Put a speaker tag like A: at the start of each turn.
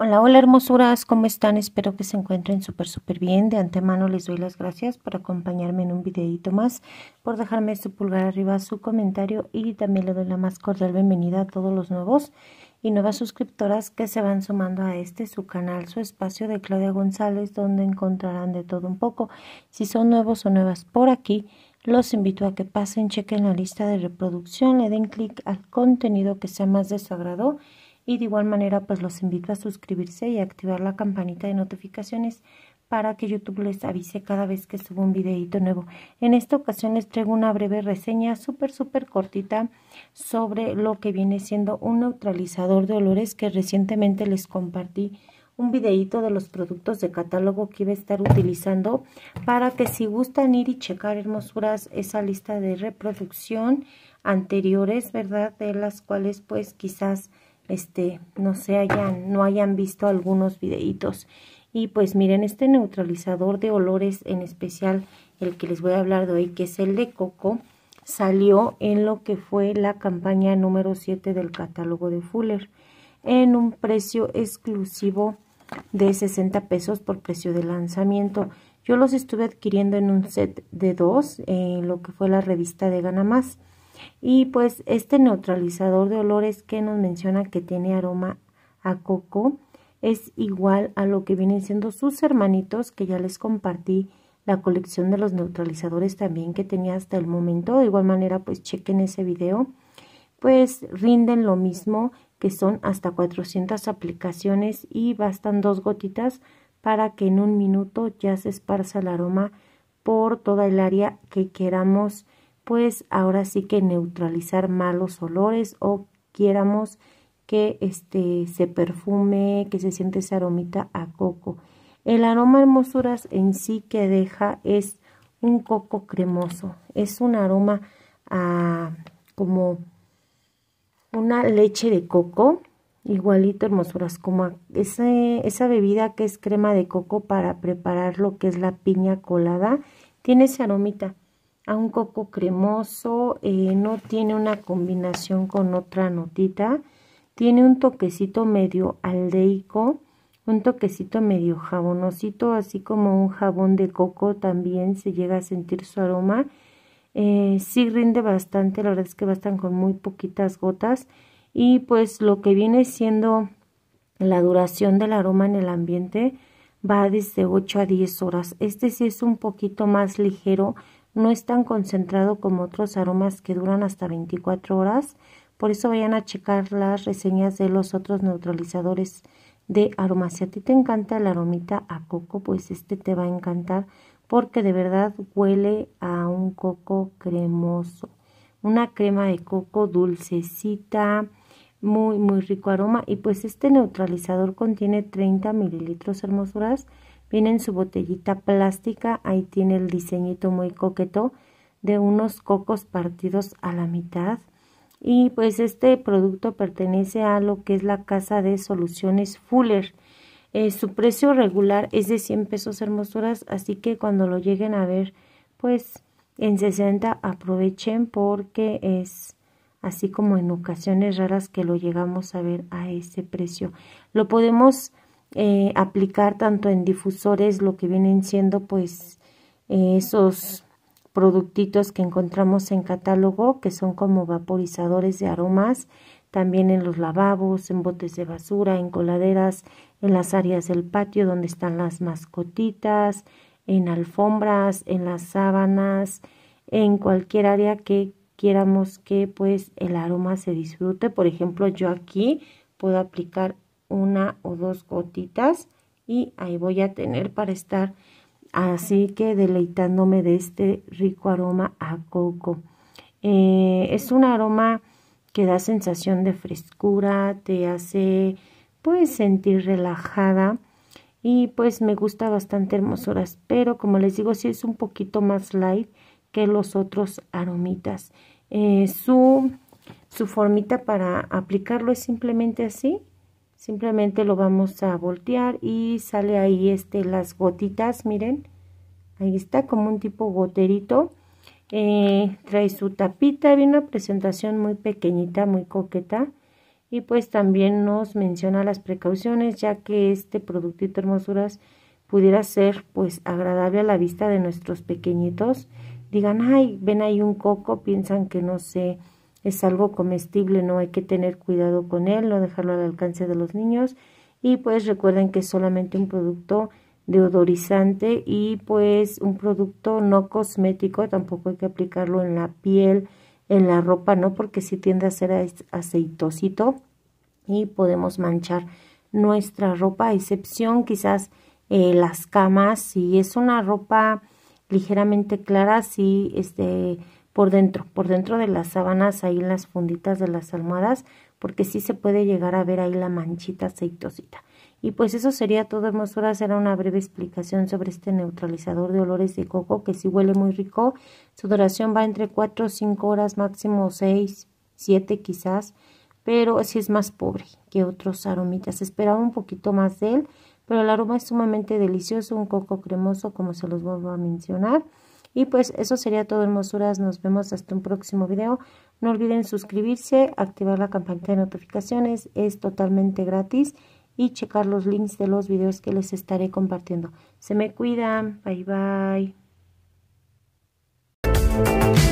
A: Hola, hola hermosuras, ¿cómo están? Espero que se encuentren súper, súper bien. De antemano les doy las gracias por acompañarme en un videito más, por dejarme su pulgar arriba, su comentario y también le doy la más cordial bienvenida a todos los nuevos y nuevas suscriptoras que se van sumando a este su canal, su espacio de Claudia González, donde encontrarán de todo un poco. Si son nuevos o nuevas por aquí, los invito a que pasen, chequen la lista de reproducción, le den clic al contenido que sea más de su agrado y de igual manera pues los invito a suscribirse y activar la campanita de notificaciones para que YouTube les avise cada vez que subo un videito nuevo. En esta ocasión les traigo una breve reseña súper súper cortita sobre lo que viene siendo un neutralizador de olores que recientemente les compartí un videito de los productos de catálogo que iba a estar utilizando para que si gustan ir y checar hermosuras esa lista de reproducción anteriores, ¿verdad? De las cuales pues quizás este, no se hayan, no hayan visto algunos videitos. Y pues miren, este neutralizador de olores, en especial el que les voy a hablar de hoy, que es el de coco, salió en lo que fue la campaña número 7 del catálogo de Fuller, en un precio exclusivo de 60 pesos por precio de lanzamiento. Yo los estuve adquiriendo en un set de dos, en lo que fue la revista de Gana Más. Y pues este neutralizador de olores que nos menciona que tiene aroma a coco es igual a lo que vienen siendo sus hermanitos que ya les compartí la colección de los neutralizadores también que tenía hasta el momento. De igual manera pues chequen ese video. Pues rinden lo mismo que son hasta 400 aplicaciones y bastan dos gotitas para que en un minuto ya se esparza el aroma por toda el área que queramos pues ahora sí que neutralizar malos olores o quieramos que este se perfume, que se siente esa aromita a coco. El aroma hermosuras en sí que deja es un coco cremoso, es un aroma a como una leche de coco, igualito hermosuras, como esa bebida que es crema de coco para preparar lo que es la piña colada, tiene esa aromita a un coco cremoso, eh, no tiene una combinación con otra notita, tiene un toquecito medio aldeico, un toquecito medio jabonosito, así como un jabón de coco también se llega a sentir su aroma. Eh, sí rinde bastante, la verdad es que bastan con muy poquitas gotas y pues lo que viene siendo la duración del aroma en el ambiente va desde 8 a 10 horas. Este sí es un poquito más ligero, no es tan concentrado como otros aromas que duran hasta 24 horas. Por eso vayan a checar las reseñas de los otros neutralizadores de aromas. Si a ti te encanta la aromita a coco, pues este te va a encantar porque de verdad huele a un coco cremoso. Una crema de coco dulcecita, muy, muy rico aroma. Y pues este neutralizador contiene 30 mililitros hermosuras Viene en su botellita plástica, ahí tiene el diseñito muy coqueto de unos cocos partidos a la mitad. Y pues este producto pertenece a lo que es la casa de soluciones Fuller. Eh, su precio regular es de 100 pesos hermosuras, así que cuando lo lleguen a ver, pues en 60 aprovechen porque es así como en ocasiones raras que lo llegamos a ver a ese precio. Lo podemos eh, aplicar tanto en difusores lo que vienen siendo pues eh, esos productitos que encontramos en catálogo que son como vaporizadores de aromas también en los lavabos, en botes de basura, en coladeras, en las áreas del patio donde están las mascotitas, en alfombras, en las sábanas, en cualquier área que quieramos que pues el aroma se disfrute. Por ejemplo, yo aquí puedo aplicar una o dos gotitas y ahí voy a tener para estar así que deleitándome de este rico aroma a coco. Eh, es un aroma que da sensación de frescura, te hace pues sentir relajada y pues me gusta bastante hermosuras, pero como les digo, sí es un poquito más light que los otros aromitas. Eh, su, su formita para aplicarlo es simplemente así, simplemente lo vamos a voltear y sale ahí este las gotitas miren. Ahí está como un tipo goterito. Eh, trae su tapita viene una presentación muy pequeñita muy coqueta. Y pues también nos menciona las precauciones ya que este productito hermosuras pudiera ser pues agradable a la vista de nuestros pequeñitos. Digan ay ven ahí un coco piensan que no sé es algo comestible no hay que tener cuidado con él no dejarlo al alcance de los niños y pues recuerden que es solamente un producto deodorizante y pues un producto no cosmético tampoco hay que aplicarlo en la piel en la ropa, ¿no? Porque si tiende a ser aceitosito y podemos manchar nuestra ropa, a excepción quizás eh, las camas, si es una ropa ligeramente clara, si este por dentro, por dentro de las sábanas, ahí en las funditas de las almohadas, porque sí se puede llegar a ver ahí la manchita aceitosita. Y pues eso sería todo, hermosuras. Era una breve explicación sobre este neutralizador de olores de coco que sí huele muy rico. Su duración va entre 4 o 5 horas, máximo 6, 7 quizás. Pero sí es más pobre que otros aromitas. Esperaba un poquito más de él, pero el aroma es sumamente delicioso. Un coco cremoso, como se los vuelvo a mencionar. Y pues eso sería todo, hermosuras. Nos vemos hasta un próximo video. No olviden suscribirse, activar la campanita de notificaciones. Es totalmente gratis y checar los links de los videos que les estaré compartiendo. Se me cuidan. Bye bye.